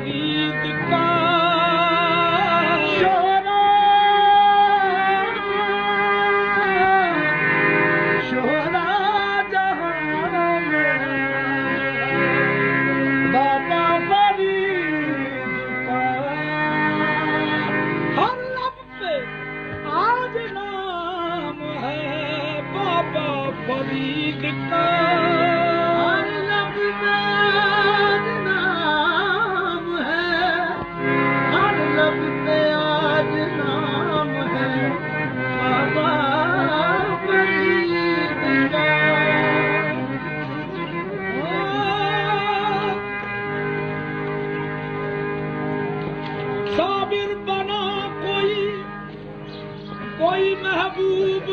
politica Mehboob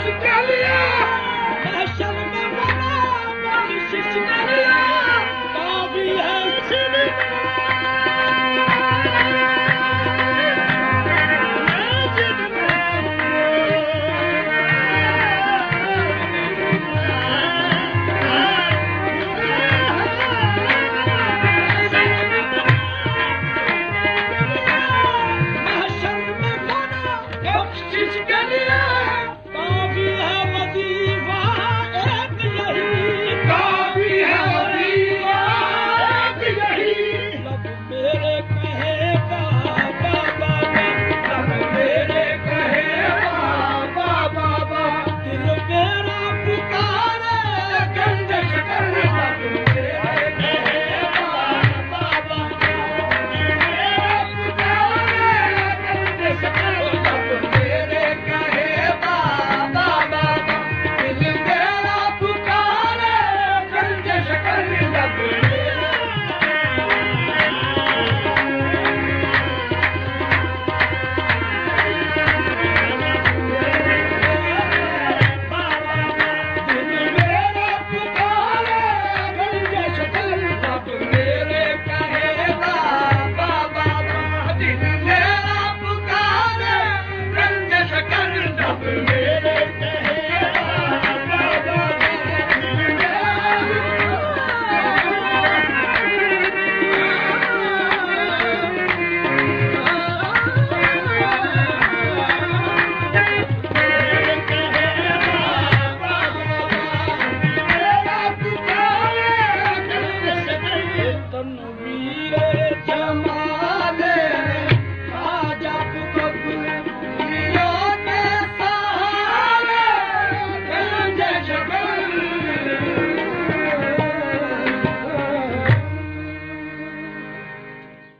Italian.